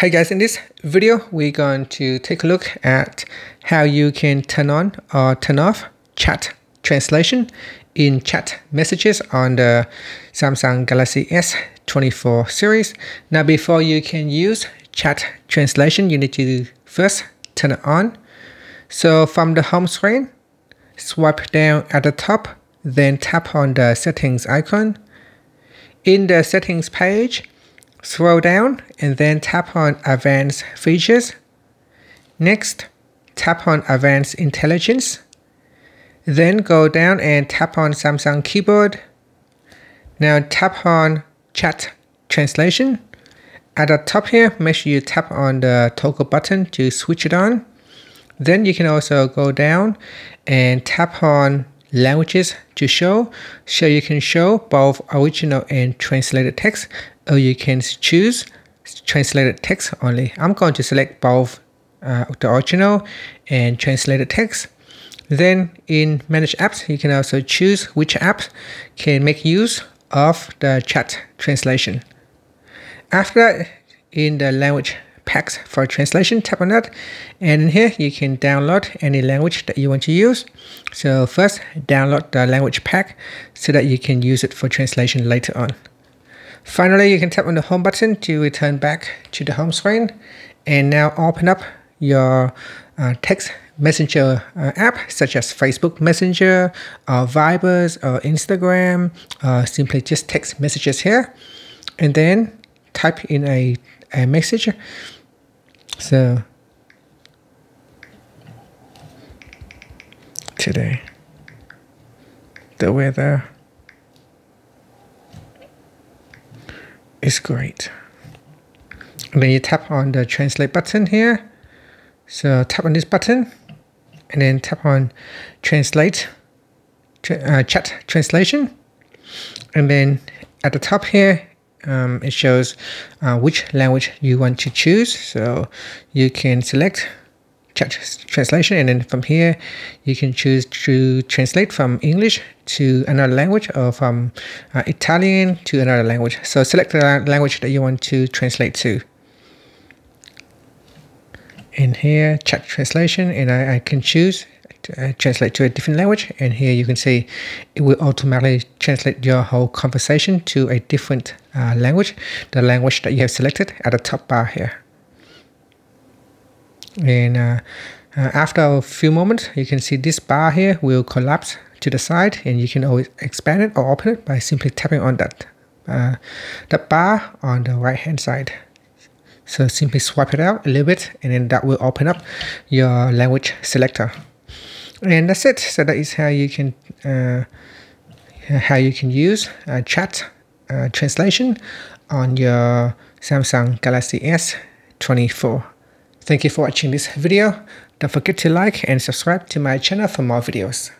Hey guys, in this video, we're going to take a look at how you can turn on or turn off chat translation in chat messages on the Samsung Galaxy S24 series. Now, before you can use chat translation, you need to first turn it on. So from the home screen, swipe down at the top, then tap on the settings icon. In the settings page, Scroll down and then tap on Advanced Features. Next, tap on Advanced Intelligence. Then go down and tap on Samsung Keyboard. Now tap on Chat Translation. At the top here, make sure you tap on the toggle button to switch it on. Then you can also go down and tap on languages to show. So you can show both original and translated text or you can choose translated text only. I'm going to select both uh, the original and translated text. Then in manage apps you can also choose which apps can make use of the chat translation. After that in the language packs for translation tap on that. And in here you can download any language that you want to use. So first download the language pack so that you can use it for translation later on. Finally you can tap on the home button to return back to the home screen. And now open up your uh, text messenger uh, app such as Facebook Messenger or Vibers or Instagram or simply just text messages here. And then type in a, a message so today the weather is great. And then you tap on the translate button here. So tap on this button and then tap on translate uh, chat translation. And then at the top here, um, it shows uh, which language you want to choose. So you can select chat translation and then from here you can choose to translate from English to another language or from uh, Italian to another language. So select the language that you want to translate to. In here, chat translation and I, I can choose uh, translate to a different language. And here you can see it will automatically translate your whole conversation to a different uh, language the language that you have selected at the top bar here. And uh, uh, after a few moments you can see this bar here will collapse to the side and you can always expand it or open it by simply tapping on that uh, that bar on the right hand side. So simply swipe it out a little bit and then that will open up your language selector and that's it. So that is how you can uh, how you can use uh, chat uh, translation on your Samsung Galaxy S24 thank you for watching this video. Don't forget to like and subscribe to my channel for more videos